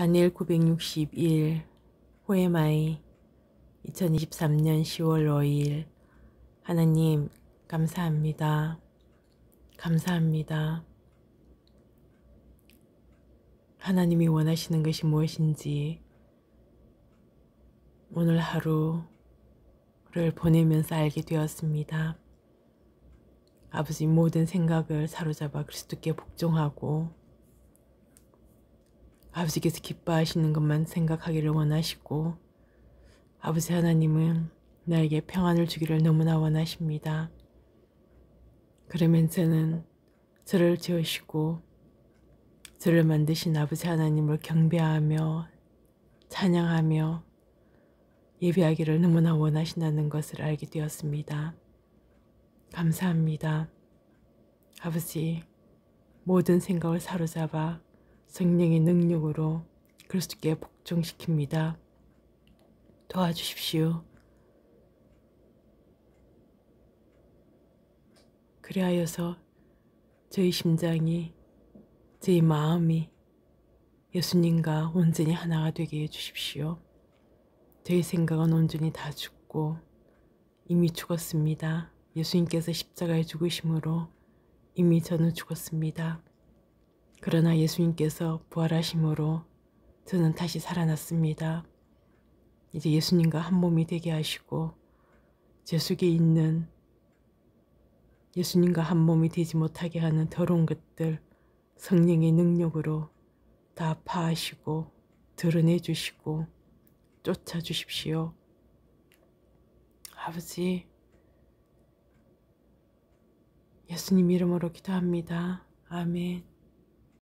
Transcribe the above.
다니엘 961 호에마이 2023년 10월 5일 하나님 감사합니다. 감사합니다. 하나님이 원하시는 것이 무엇인지 오늘 하루를 보내면서 알게 되었습니다. 아버지 모든 생각을 사로잡아 그리스도께 복종하고 아버지께서 기뻐하시는 것만 생각하기를 원하시고 아버지 하나님은 나에게 평안을 주기를 너무나 원하십니다. 그러면 저는 저를 지으시고 저를 만드신 아버지 하나님을 경배하며 찬양하며 예배하기를 너무나 원하신다는 것을 알게 되었습니다. 감사합니다. 아버지, 모든 생각을 사로잡아 성령의 능력으로 그리스도께 복종시킵니다. 도와주십시오. 그리하여서 저희 심장이, 저희 마음이 예수님과 온전히 하나가 되게 해주십시오. 저희 생각은 온전히 다 죽고 이미 죽었습니다. 예수님께서 십자가에 죽으심으로 이미 저는 죽었습니다. 그러나 예수님께서 부활하심으로 저는 다시 살아났습니다. 이제 예수님과 한 몸이 되게 하시고 제 속에 있는 예수님과 한 몸이 되지 못하게 하는 더러운 것들 성령의 능력으로 다 파하시고 드러내 주시고 쫓아 주십시오. 아버지 예수님 이름으로 기도합니다. 아멘.